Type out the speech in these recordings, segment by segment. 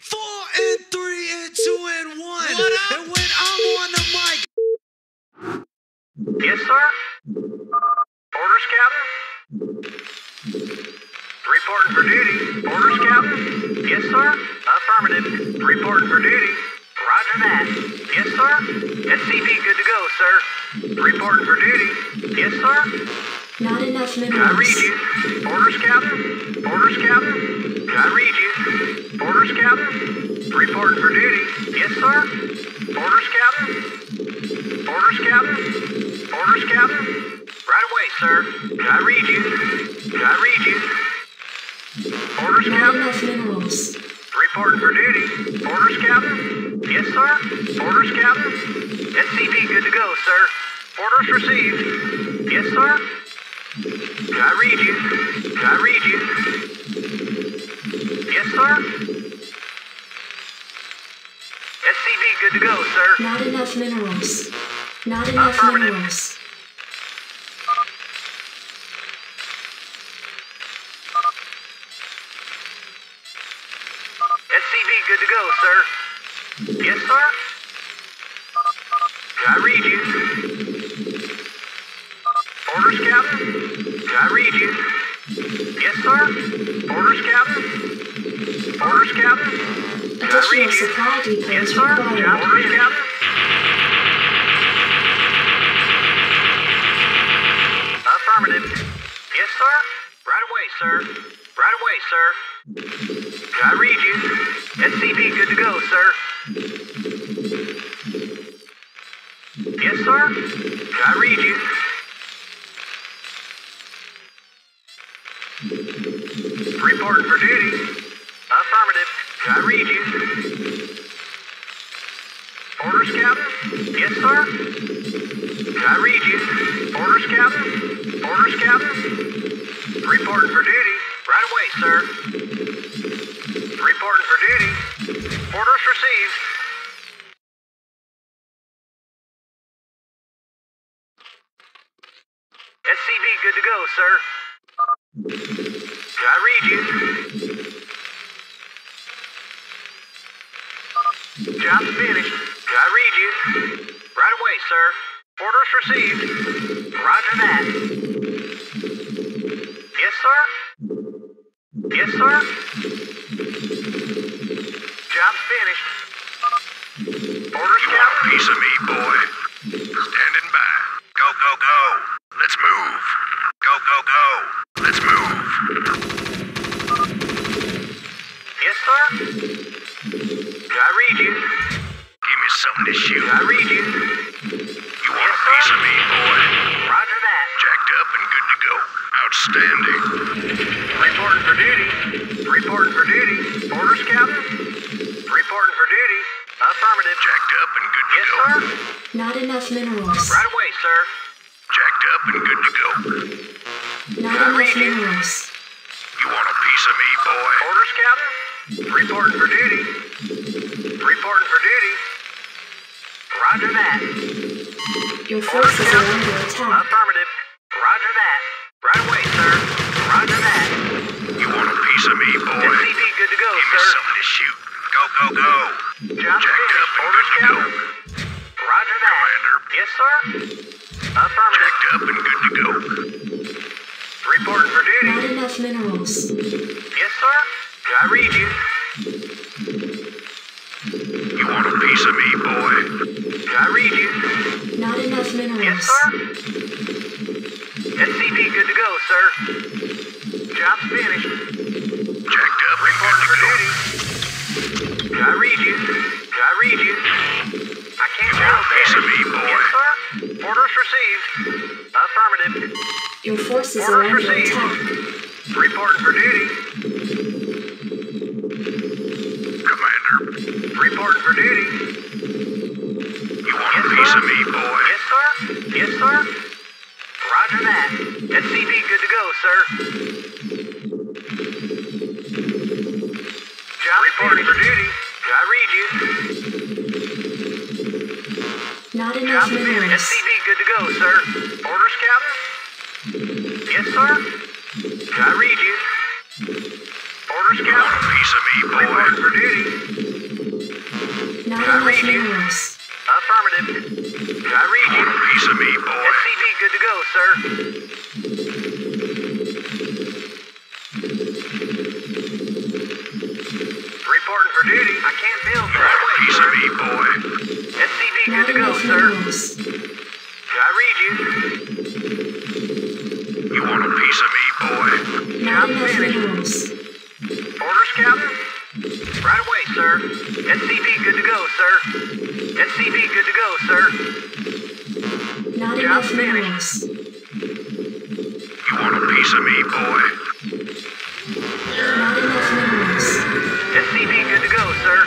Four and three and two and one. What up? And when I'm on the mic, Yes, sir. Orders, Captain. Reporting for duty. Orders, Captain. Yes, sir. Affirmative. Reporting for duty. Roger that. Yes, sir. SCV good to go, sir. Reporting for duty. Yes, sir. Not enough Can I minerals. read you? Orders, Captain. Orders, Captain. I read you? Orders, Captain. Reporting for duty. Yes, sir. Orders, Captain. Orders, Captain. Orders, Captain. Right away, sir. I read you? I read you? Orders, Not Captain. enough minerals. Reporting for duty. Orders, Captain. Yes, sir. Orders, Captain. SCV good to go, sir. Orders received. Yes, sir. I read you? I read you? Yes, sir. SCV good to go, sir. Not enough minerals. Not enough minerals. SCV good to go, sir. Yes, sir. I read you? I read you? Yes, sir. Orders, Captain. Orders, Captain. Can I read you? Yes, sir. required. Orders, Captain. Affirmative. Yes, sir. Right away, sir. Right away, sir. Can I read you? SCV good to go, sir. Yes, sir. Can I read you? Reporting for duty. Affirmative. I read you? Orders, Captain? Yes, sir. I read you? Orders, Captain? Orders, Captain? Reporting for duty. Right away, sir. Reporting for duty. Orders received. SCV good to go, sir. I read you? Job's finished. I read you? Right away, sir. Orders received. Roger that. Yes, sir. Yes, sir. Job's finished. Orders, a piece of me, boy? Enough minerals. Yes, sir. Can I read you? You want a piece of me, boy? Can I read you? Not enough minerals. Yes, minerals. sir. SCV good to go, sir. Job's finished. Jacked up and Reporting for good duty. Can I read you? I read you? I can't You want tell. a piece of me, boy? Yes, sir. Orders received. Affirmative. Your forces are Orders under received. attack. Reporting for duty. Commander, Reporting for duty. you want Yes, a piece sir. of me, boy? Yes, sir. Yes, sir. Roger that. SCV good to go, sir. Job reporting for duty. Can I read you? Not Job enough finished. minerals. SCV good to go, sir. Orders, Captain? Yes, sir. Can I read you? Orders, Orders, You want a piece of me, boy? Reporting for duty. Not Can I read you? minerals. Affirmative. Can I read You you? want a piece of me, boy? SCV, good to go, sir. Reporting for duty. I can't build You that want way, piece sir. of me, boy? SCV, good to go, sir. minerals. Can I read you? You want a piece of me, boy? Not enough minerals. Orders, Captain? Right away, sir. SCV good to go, sir. SCV good to go, sir. Not Job enough finished. minerals. You want a piece of me, boy? Not enough minerals. SCV, good to go, sir.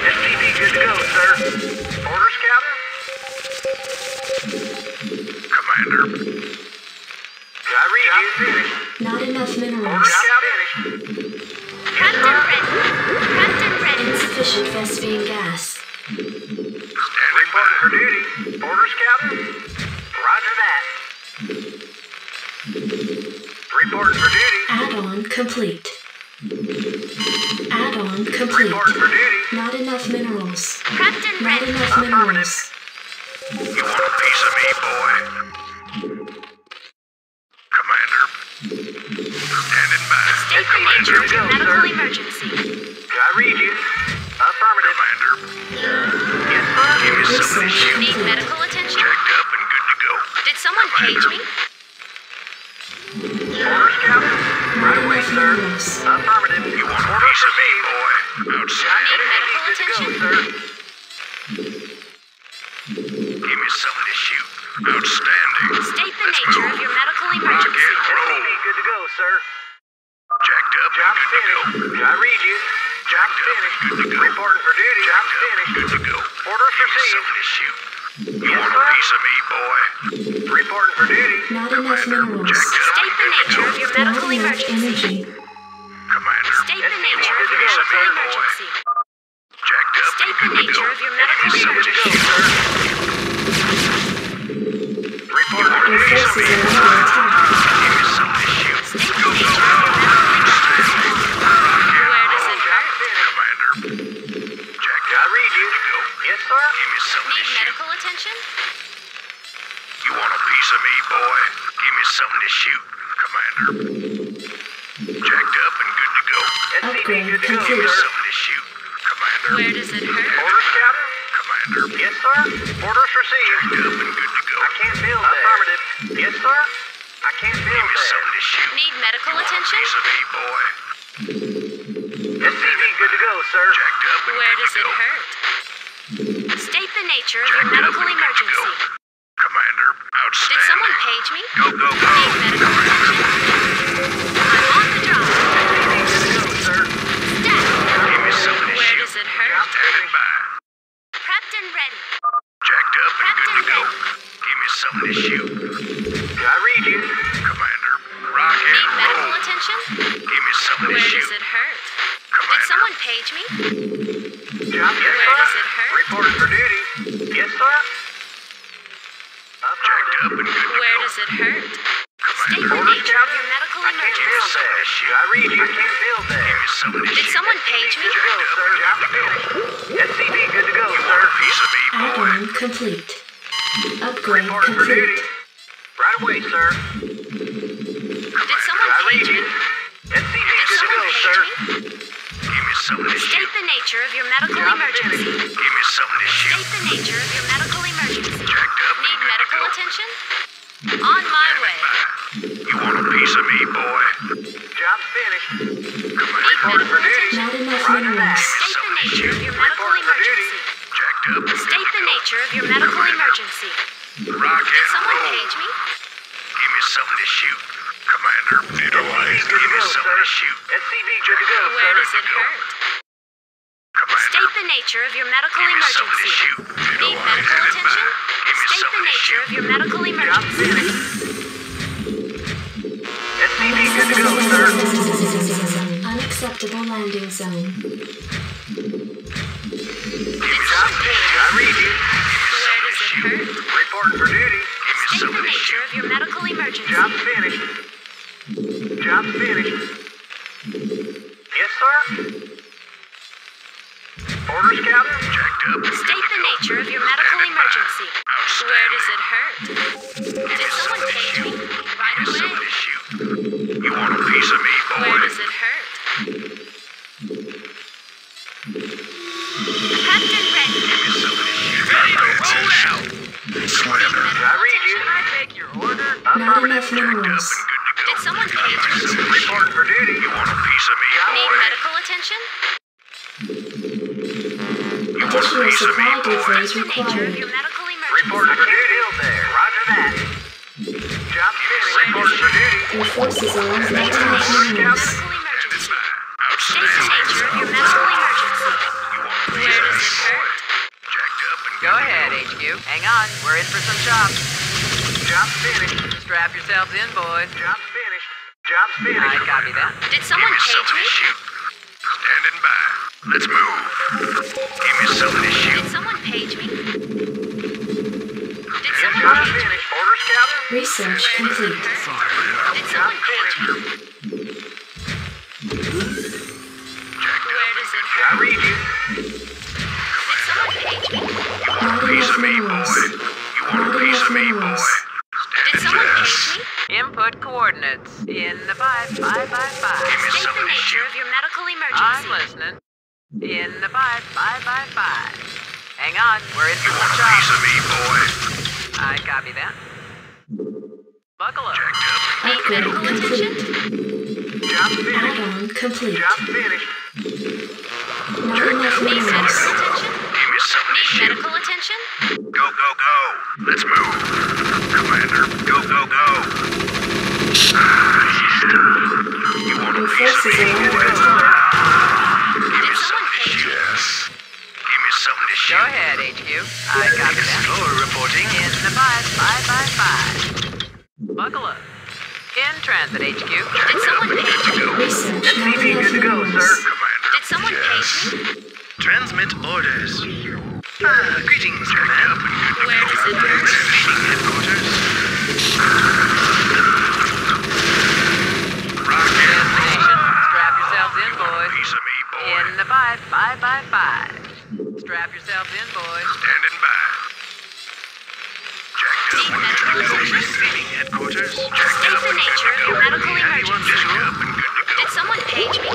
SCV good to go, sir. Orders, Captain? Commander, Can I read you? Finished. Not enough minerals. Captain? Captain. Captain ready. Insufficient Vespene gas. standing Reporting for duty. Orders, Captain? Roger that. Reporting for duty. Add-on complete. Add-on complete. Reporting for duty. Not enough minerals. Captain Not enough minerals. You want a piece of me, boy? By. State the nature of your Go, medical sir. emergency. Can I read you? Affirmative. Commander, Yes, sir. give me some of this Need medical attention? Jacked up and good to go. Did someone page me? Orders, Captain? Right away, sir. Affirmative. You want a piece of me, received. boy? Outstanding. Need medical Good go, attention? sir. Give me some of this shoot. Outstanding. State the Let's nature move. of your medical emergency. and roll. Good to go, sir. Jacked up Job and good to go. finished. I read you? Job Jacked up and finished. good to go. Reporting for duty. Job Jacked up and finished. good to go. Orders Give me some received. of this shoot. You Yes, want a piece of me, boy? Reporting for duty. Not enough minerals. Jacked up State the nature of your medical emergency. energy. Commander, State the nature of your medical emergency. jacked up State the good to nature go. of your medical me some of Good to this go, emergency. sir. Reporting for duty. Want a me, boy? Give me something to shoot, Commander. Jacked up and good to go. SCV, Upgrade good to go, Give me sir. something to shoot, Commander. Where does it hurt? Orders, Captain? Commander, Yes, sir. Orders received. jacked up and good to go. I can't feel that. Affirmative. Yes, sir. I can't Give build me that. something to shoot. Need medical You want a attention? piece of me, boy? SCV, good to go, sir. Jacked up and Where good does to it go. hurt? State the nature of your medical to go. emergency. Commander, Did someone page me? Go, go, go. Need medical attention? I'm on the job. Go, sir. Stat. Give me something Where shoot. does it hurt? Standing by. Prepped and ready. Jacked up and good to go. Give me something to shoot, Can I read you? Commander. Rock Need and medical attention? Give me something Where to does it hurt? Did someone page me? Job, yes, Where does sir. it hurt? Reporting for duty. Yes, sir. Jacked Affirmative. up and good to Where does it hurt? State Commander. the nature of your medical I can't emergency. build that. Can I read you? I can't build Give that. me something to Did shoot. someone page me? Good to go, sir. Job finished. Good to go, You sir. want a piece of me, boy? Add-on complete. Upgrade Reporting complete. Right away, sir. Did someone page me? you? Did good to someone go, page sir. Me? Something to shoot. State the nature of your medical Job emergency. Give me something to shoot. State the nature of your medical emergency. Jacked up Need medical attention? On my way. You want a piece of me, boy? Job finished. Need Reporting for duty. Not enough Roger that. State the nature of your medical Reporting for duty. emergency. Jacked up and good State to the nature of your medical emergency. Rock Did someone roll. page me? Give me something to shoot. Commander, need a light. Give me something to shoot. SCV, good to go, Where sir. does it hurt? Commander, State the nature of your medical give me something to emergency. shoot. Need a Need light. medical attention? Give me State the nature shoot. of your medical emergency. finished. SCV, good to go, sir. Unacceptable landing zone. Job finished. I read you? Where does it hurt? Reporting for duty. Give State the nature of your medical emergency. Job finished. Job finished. Yes, Orders, Captain. Jacked up State the nature of your medical emergency. Where does it hurt? Did someone somebody page me? shoot. Right away. something to shoot. You want a piece of me, boy? Where does it hurt? Captain Red. Give me something to shoot. Ready to roll out. Slander. Did I read you? Can I take your order? Not enough Jacked up and good to go. Did someone Give me page me? something to shoot. Reporting for duty. You want a piece of me, boy? Need medical attention? You a Additional piece of me, supply boy? details The nature of required. your medical Reporting emergency. for duty. there. Roger that. Job finished. Reporting for duty. Your forces are under attack minerals. Medical emergency. by. State the nature of your medical emergency. You want a piece Where does me, it hurt? Jacked up and Go ahead, HQ. Hang on. We're in for some chops. Job finished. Strap yourselves in, boys. Job's finished. Job's finished. I finished. copy that. Did someone Give me page something me? to shoot. Standing by. Let's move. Give me something to shoot. Did someone page me? Did someone page me? finished. Orders, Captain. Research complete. Did someone page me? Where does it Did I hurt? read you? Did someone page me? Not Piece of me, boy. You want a piece of me, boy? Did someone page me? Input coordinates in the five, five, five, Give five. me State the something to nature of your medical emergency. I'm listening. In the five, five, five, five. Hang on. We're in You for want some a piece of me, boy? I copy that. Buckle up. Jacked up and Need Upgrade medical attention? complete. Job's finished. Add-on complete. Job's finished. Not enough Need medical minerals. attention? Give me something to Need medical attention? Go, go, go. Let's move. Commander, go, go, go. Ah, you want a Your piece of me, boy? Give me something to shoot. Go ahead, HQ. I copy that. Explorer reporting. In the five, five. Buckle up. In transit, HQ. Did someone page me? SCV good to go, sir. Commander. Did someone page me? Transmit orders. Ah, greetings, Command. Where does it hurt? Transmitting headquarters. Rock and. Strap yourselves in, boys. piece of me, boy. In the five, five, five, five. Strap yourselves in, boys. Standing by. Jacked up and good to go. Receiving headquarters. Jacked up the nature of your medical emergency. Jacked up and good to go. Did someone page me?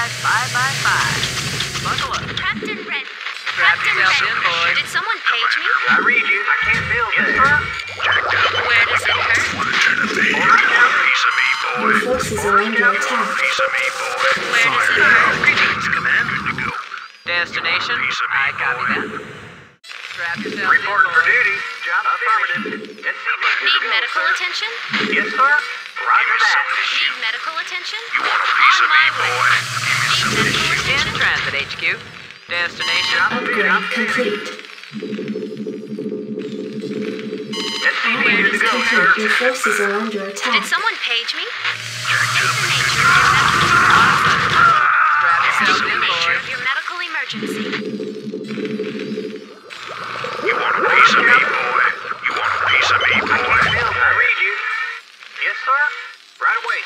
In the five, five, five, five. Buckle up. Captain Red. Strap Captain yourselves Red. in. Did someone page me? I read you? I can't build there. Jacked up. Where does it hurt? Want to turn a page? You want a piece of me, boy? Your forces are under attack. Piece of me, boy. Where does it hurt? Greetings, Commander. Destination. Piece of me, I copy boy. that. Strap yourselves in, Reporting for duty. Job affirmative. Need medical attention? Yes, sir. Roger that. Need medical attention? You want a piece On of me, my way. boy? Give Need medical shoot. In transit, HQ. Destination. Upgrade complete. SCV is to go, sir. Your forces are under Did someone page me? Jacked State up. the nature of your medical Strap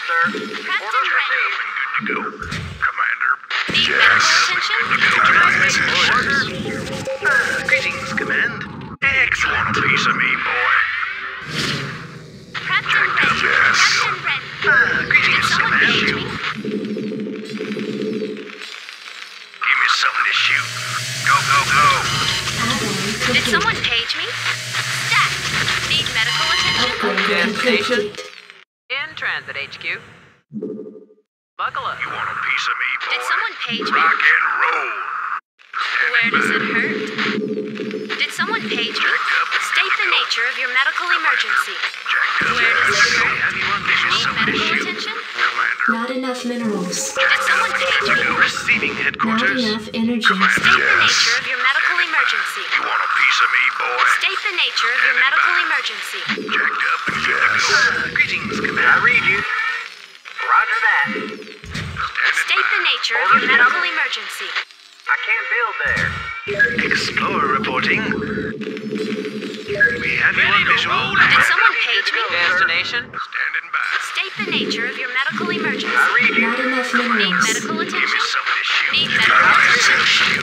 sir. Captain Orders Red. received. Good to go. Commander. Need medical attention? Order. Greetings, Command. You want a piece of me, boy? Prepped and ready. Yes. Prepped and ready. Ah, greetings, someone Commander. Give me something to shoot. Go, go, go. Did someone page me? Stat. Need medical attention? Upgrade Destination. Complete. In transit HQ. Buckle up. You want a piece of me, boy? Did someone page me? Rock and roll. Where does it hurt? Did someone page me? State the nature of your medical emergency. Where does it hurt? You? Need medical attention? Not enough minerals. Did someone page me? Receiving headquarters. Not enough energy. State the nature of your medical emergency. You want a piece of me, boy? State the nature of your medical emergency. Jacked up and good to greetings, Can I Commander. read you? Roger that. State the nature of your medical emergency. I can't build there. Explorer reporting. We have you on visual. Did someone page me? Destination. Standing by. State the nature of your medical Can I emergency. read you? Not enough Need minerals. medical Give me attention? something to shoot. Need medical attention?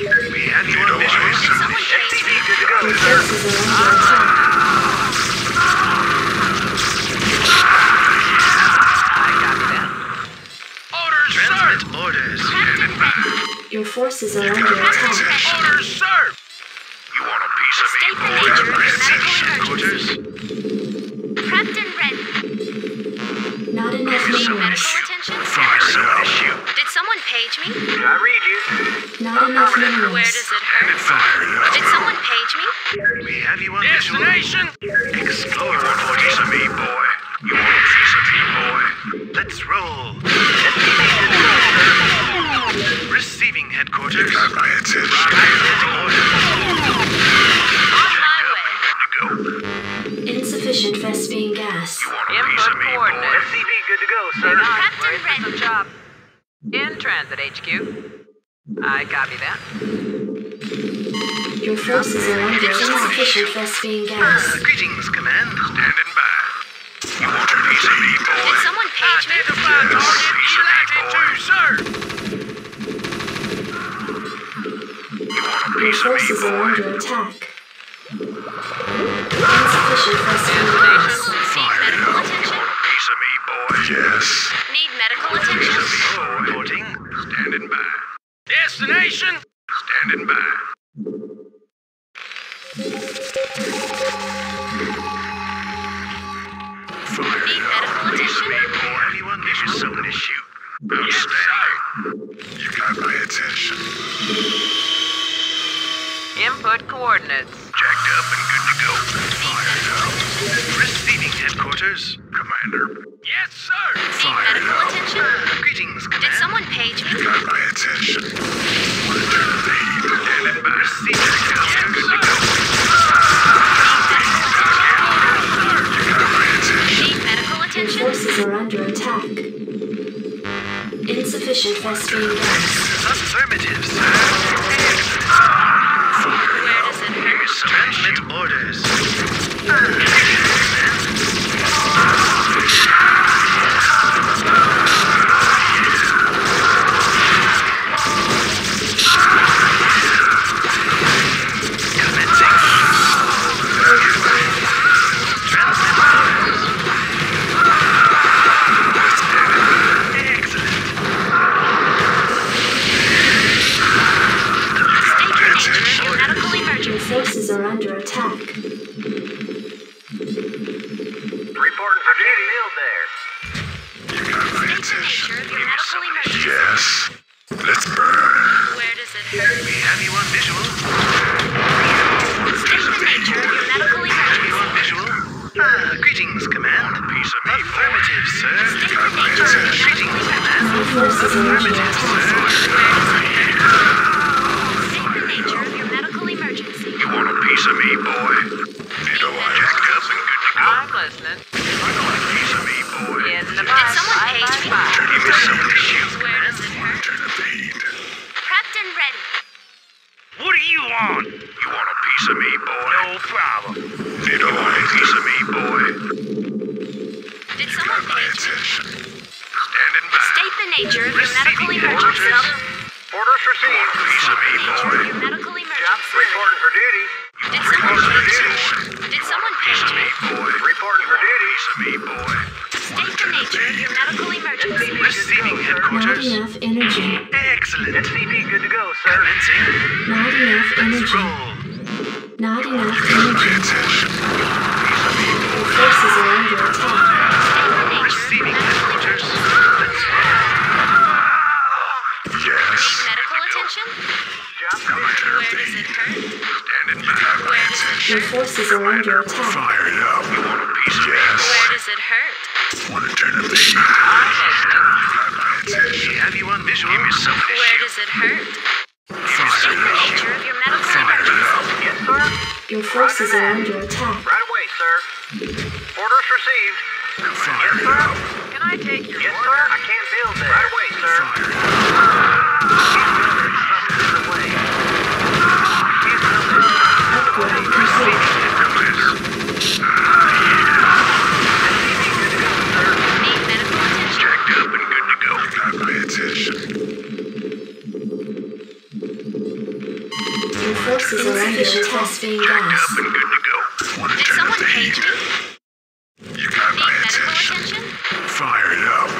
We have you on visual. Did someone page SCV me? good to go, Your sir. forces orders. Standing by. Your forces are under attack. Orders, sir. You want a piece of me, State the boy? nature of your Receiving medical headquarters. Prepped and ready. Not enough Need minerals. medical attention? Give me something. Did someone page me? Can I read you? Not enough Where does it hurt? Fire. Did someone page me? We have you on the Destination. Explore Explorer reporting. Piece of me, boy. You want a piece of me, boy? Let's roll. Receiving headquarters. Got my attention. On my way. Go. Insufficient Vespene gas. You want Input of me, boy? coordinates. SCV good to go, sir. on. Prepped Ready and for some ready. job. In transit HQ. I copy that. Your forces are under insufficient Vespene uh, gas. Greetings, Command. Standing by. You want a piece of me, boy? Did someone page me? Yes. Piece of me, sir. Your piece of me, forces are boy? under attack. Insufficient Vespene gas. Need medical attention? piece of me, boy? Yes. Need medical attention? Oh, reporting. Standing by. Destination. Standing by. Need medical Piece of attention? me, boy. Have you on visual? Something to shoot. Outstanding. You got my attention. Input coordinates. Jacked up and good to go. Need medical attention? Receiving headquarters. Commander. Yes, sir. Need medical attention? Greetings, Command. Did someone page me? got my attention. Standing by. Receiving headquarters. Good to go. Need medical Your attention? forces are under attack. Insufficient Vespene gas. Affirmative, sir. Forces are under Your hurt? forces are under attack. Fired up. You want a piece of yes. Where does it hurt? Want to turn up the heat. I'm listening. Got my attention. Have you on visual? Give me something Where shoot. does it hurt? Fired State the up. nature of your medical Fired up. Your forces are under attack. Right away, sir. Orders received. Fired up. Can I take your Yes, order? sir. I can't build there. Right away, sir. Fired up. Your forces are under attack. Being Jacked gas. up and good to go. Want to Did turn up someone the page heat. me? You got Need my medical attention. attention? Fired up.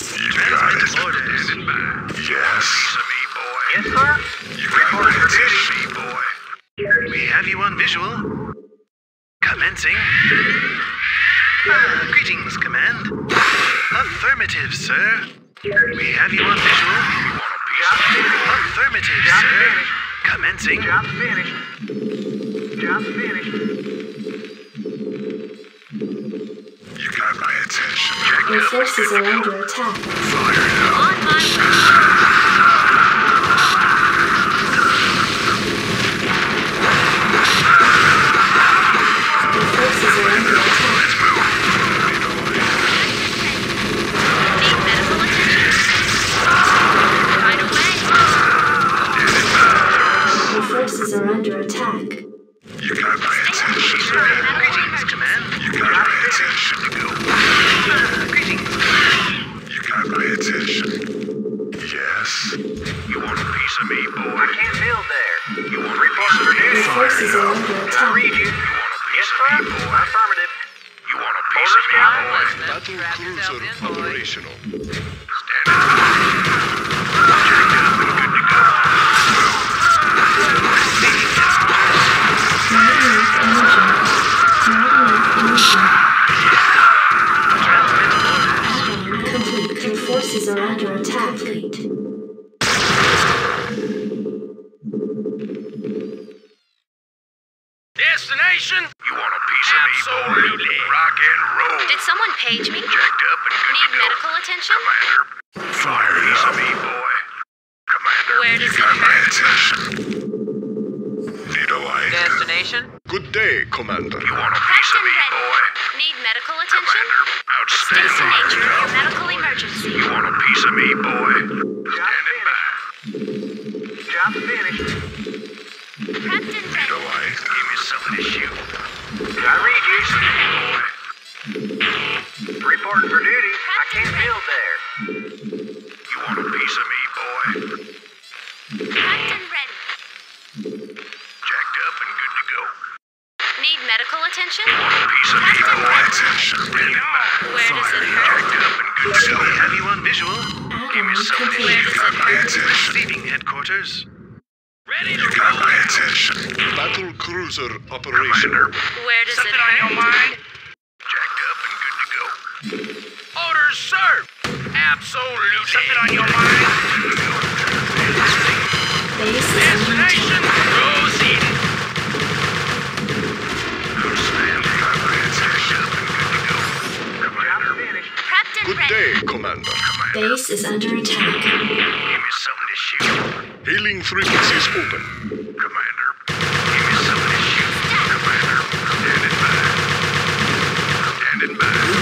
You got it. Standing by. Yes. Me, boy. Yes, sir. You got my attention, boy. We have you on visual. Commencing. Ah, greetings, Command. Affirmative, sir. We have you on visual. You want a piece Job of me? finished. Affirmative, sir. Commencing. Job's finished. Job's finished. You got my attention. Your forces are under attack. Fired up. On my way. Forces are under attack. You got my attention. Greetings, Command. You got my attention. To. Greetings. You got my attention. Yes. You want a piece of me, boy? I can't build there. You want a Report piece of for me? duty. Forces are under Can I read you? You want a Yes, piece of sir. me, boy? Affirmative. You want a piece of me, I'm boy? listening. Battle Strap cruiser operational. Forces are under attack. Complete. Of boy? Prepped and ready. Jacked up and good to go. Need medical attention? Piece of me, boy? Attention. Standing by. Where does it hurt? Jacked up and good to go. Have you on visual? Give me Add-on something to Got my attention. Receiving headquarters. Ready to got my attention. Battle cruiser operational. Commander. Where does it hurt? Jacked up and good to go. Orders, sir. Absolutely. Something on your mind? Base is under attack. Proceeding. Outstanding. Got my attention. Up and good to go. Job's Commander. finished. Prepped and Good ready. day, Commander. Base is under attack. Give me something to shoot. Hailing frequencies open. Commander. Give me something to shoot. Commander. Standing by. Standing by.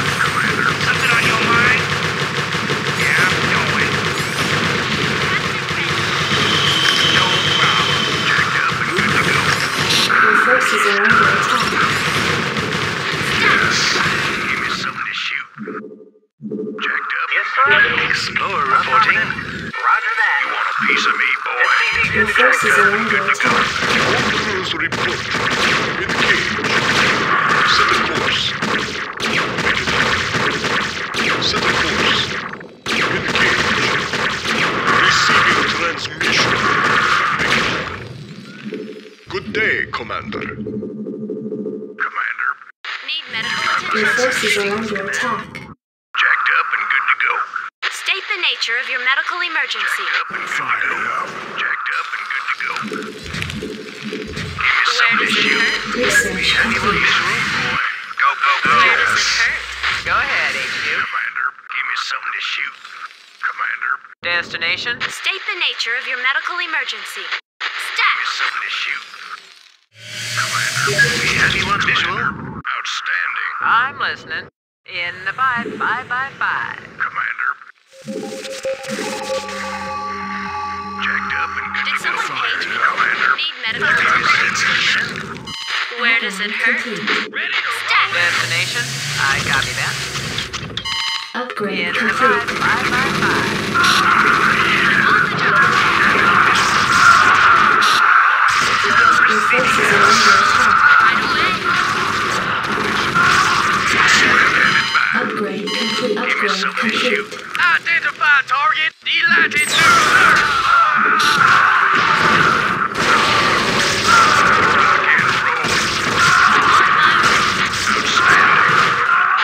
Your forces are under attack. Give me something to shoot. Jacked up. Yes, sir. Explorer reporting. Roger that. You want a piece of me, boy? Your forces are under attack. All crews report. Engage. Set a course. Make it happen. Set a course. Engage. Receiving transmission. Day, Commander. Commander, Need medical Your attention. forces are under attack. jacked up and good to go. State the nature of your medical emergency. Up and fired up. Jacked up and good to go. Give me Where something to does it shoot. hurt? Research complete. Boy, go, go, go. Where does it hurt? Go ahead, HQ. Commander, give me something to shoot. Commander, Destination? State the nature of your medical emergency. give me something to shoot. Commander, we have you on visual. Outstanding. I'm listening. In the five, five by five. Commander. Jacked up and good Did to someone page me? Commander. Need medical attention. Where does it hurt? Complete. Stat. Destination? I copy that. Upgrade In the five, complete. five by five. Your forces are under attack. Right away. Upgrade complete. Upgrade complete. Identify target. Delighted to alert.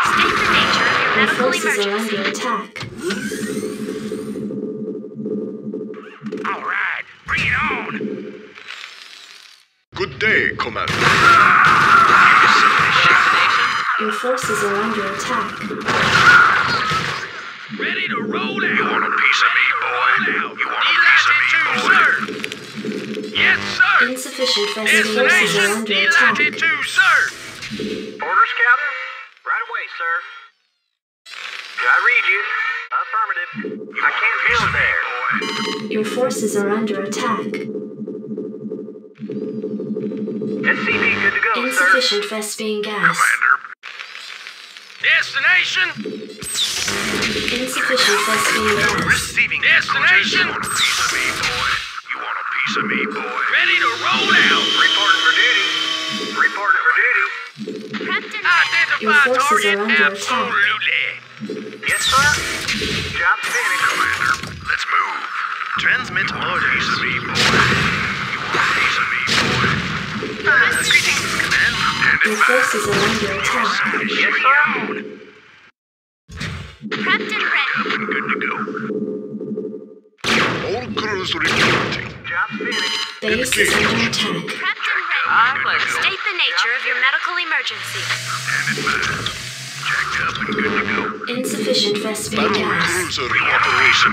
State the nature of your Your medical forces are under attack. Good day, Commander. Destination? Your forces are under attack. Ready to roll out. You want a piece of me, boy? You want a piece of me, boy? Yes, sir. Insufficient vessel forces are under attack. to, sir. Orders, Captain? Right away, sir. Did I read you? Affirmative. I can't build there. Your forces are under attack. SCV good to go, sir. Insufficient Vespene gas. Destination. Insufficient Vespene gas. Receiving destination. You want a piece of me, boy? You want a piece of me, boy? Ready to roll out. Reporting for duty. Reporting for duty. Prepped and ready. Identify target. are under attack. Absolutely. Yes, sir. Job's finished. Commander, let's move. Transmit orders. Piece of me, boy. You want a piece of me, boy? Ah, greetings, command. Standing Your forces are to go. All crews reporting. Job's finished. Base is under attack. Prepped. State the nature of your medical emergency.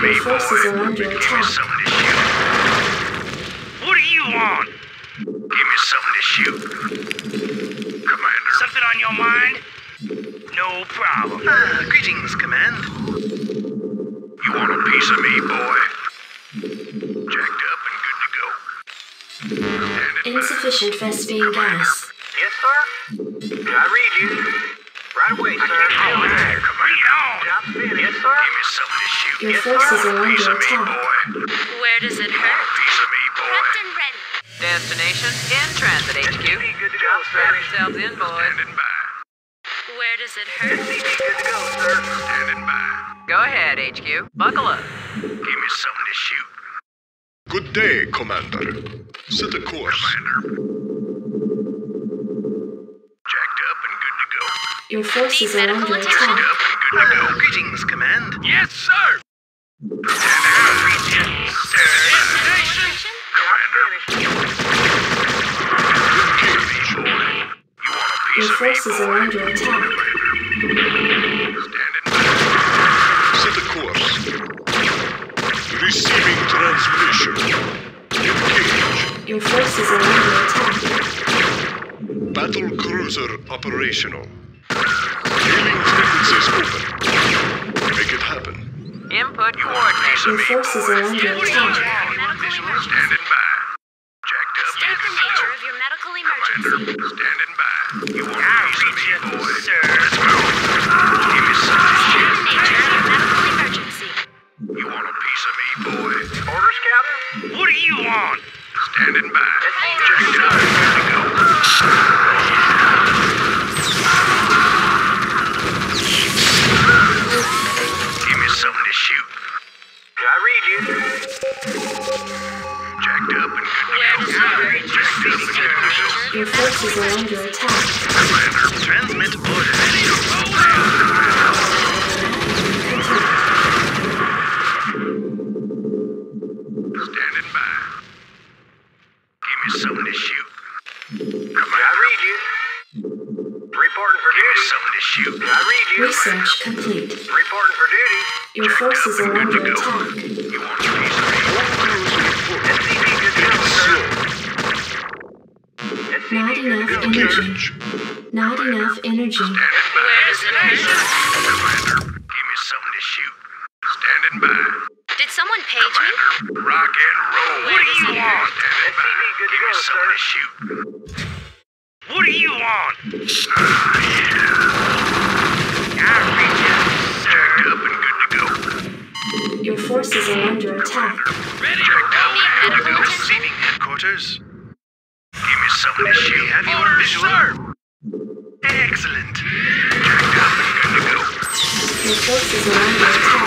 Your forces are under attack. What do you want? Give me something to shoot. Commander. Something on your mind? No problem. Ah, greetings, Command. You want a piece of me, boy? Jacked up and good to go. Standing by. Insufficient Vespene gas. Yes, sir. Did I read you? Right away, sir. All right, bring it on. Job's finished. Yes, sir. Give me something to shoot. Your Yes, forces sir. are Piece under of me, attack. boy. Where does it hurt? piece of me, boy. Prepped and ready. Destination? In transit, HQ. Good to go, Strap sir. yourselves in, boys. Standing by. Where does it hurt? SCV good to go, sir. Standing by. Go ahead, HQ. Buckle up. Give me something to shoot. Good day, Commander. Set a course. Commander. Jacked up and good to go. Your forces are medical under attention. attack. Up and good to go. Greetings, Command. Yes, sir. Destination. Want a piece Your forces are under attack. Standing by. Set a course. Receiving transmission. Engage. Your forces are under attack. Battle cruiser operational. Hailing frequencies open. Make it happen. Input You want a piece Your forces are under attack. nature of your medical emergency. Standing forces are under attack. Commander, transmit orders. Ready to. Standing by. Give me something to shoot. Can I read you? Reporting for give me duty. something to shoot. I read you? Research complete. Reporting for duty. Your forces are Good to under go. attack. You want a piece of me? SCV good to go, sir. SCV Not enough energy. Not enough energy. Standing by. Where does it hurt? Commander, give me something to shoot. Standing by. Did someone page me? Commander, rock and roll. Where does it hurt? Standing by. SCV good to Give me something to shoot. What do you want? Ah, yeah. I read ya, sir. Up and good to go. Your forces are under attack. Ready to go. Medical Good to go. attention? Receiving headquarters. Give me something to shoot. Have you on visual? Excellent. Jacked up and good to go.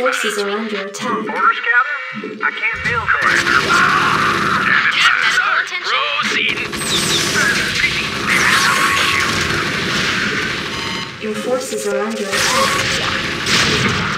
Forces are under attack. Orders, Captain? I can't feel things. Standing medical attention? Proceeding. Greetings. Give me something to shoot. Your forces are under attack.